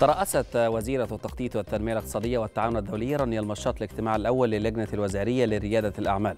ترأست وزيرة التخطيط والتنمية الاقتصادية والتعاون الدولي رانيا المشاط الاجتماع الأول للجنة الوزارية لريادة الأعمال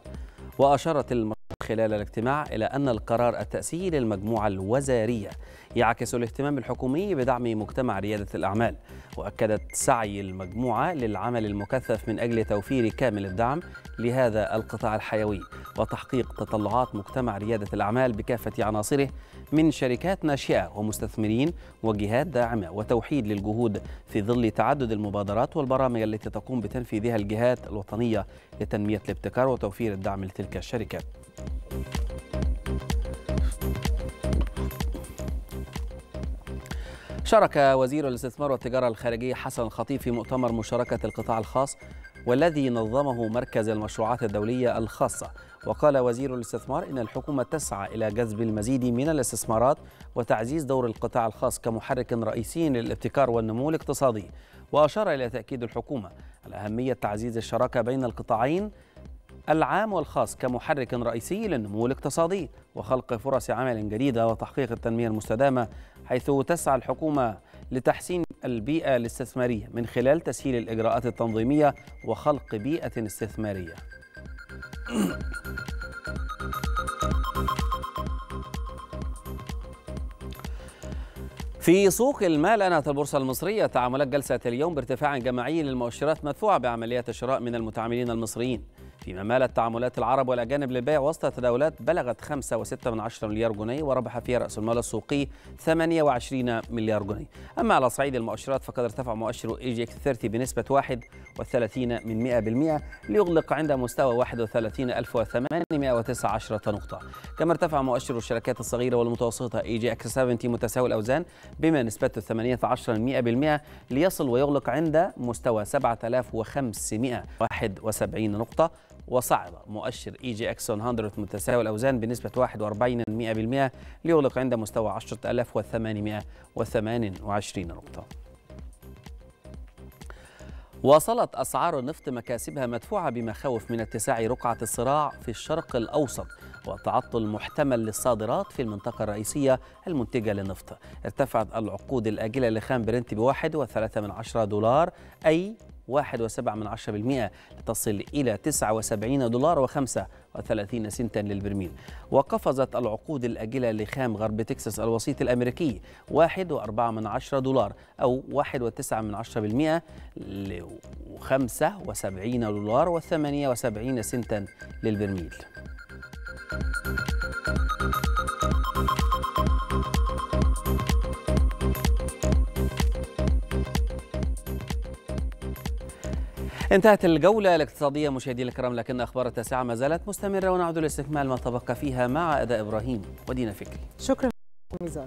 وأشارت المشاط خلال الاجتماع إلى أن القرار التأسيسي للمجموعة الوزارية يعكس الاهتمام الحكومي بدعم مجتمع ريادة الأعمال وأكدت سعي المجموعة للعمل المكثف من أجل توفير كامل الدعم لهذا القطاع الحيوي. وتحقيق تطلعات مجتمع ريادة الأعمال بكافة عناصره من شركات ناشئة ومستثمرين وجهات داعمة وتوحيد للجهود في ظل تعدد المبادرات والبرامج التي تقوم بتنفيذها الجهات الوطنية لتنمية الابتكار وتوفير الدعم لتلك الشركات. شارك وزير الاستثمار والتجارة الخارجية حسن الخطيب في مؤتمر مشاركة القطاع الخاص والذي نظمه مركز المشروعات الدولية الخاصة. وقال وزير الاستثمار إن الحكومة تسعى إلى جذب المزيد من الاستثمارات وتعزيز دور القطاع الخاص كمحرك رئيسي للابتكار والنمو الاقتصادي. وأشار إلى تأكيد الحكومة على أهمية تعزيز الشراكة بين القطاعين العام والخاص كمحرك رئيسي للنمو الاقتصادي وخلق فرص عمل جديدة وتحقيق التنمية المستدامة حيث تسعى الحكومة لتحسين البيئة الاستثمارية من خلال تسهيل الإجراءات التنظيمية وخلق بيئة استثمارية. في سوق المال أنهت البورصة المصرية تعاملات جلسة اليوم بارتفاع جماعي للمؤشرات مدفوعة بعمليات الشراء من المتعاملين المصريين. فيما مالت تعاملات العرب والأجانب للبيع وسط تداولات بلغت 5.6 مليار جنيه وربح فيها رأس المال السوقي 28 مليار جنيه. أما على صعيد المؤشرات فقد ارتفع مؤشر EGX 30 بنسبة 31 من 100% ليغلق عند مستوى 31819 نقطة. كما ارتفع مؤشر الشركات الصغيرة والمتوسطة EGX 70 متساوي الأوزان بما نسبته 18 من 100% ليصل ويغلق عند مستوى 7571 نقطة. وصعد مؤشر EGX 100 متساوي الأوزان بنسبة 41% ليغلق عند مستوى 10828 نقطة. واصلت أسعار النفط مكاسبها مدفوعة بمخاوف من اتساع رقعة الصراع في الشرق الأوسط وتعطل محتمل للصادرات في المنطقة الرئيسية المنتجة للنفط. ارتفعت العقود الآجلة لخام برنت بواحد وثلاثة من عشرة دولار أي 1.7% لتصل إلى 79 دولار و35 سنتا للبرميل. وقفزت العقود الأجلة لخام غرب تكساس الوسيط الأمريكي 1.4 دولار أو 1.9% ل 75 دولار و78 سنتا للبرميل. انتهت الجولة الاقتصادية مشاهدينا الكرام لكن أخبار التاسعة ما زالت مستمرة ونعود لاستكمال ما تبقى فيها مع أداء إبراهيم ودينا فكري. شكرا ميزان.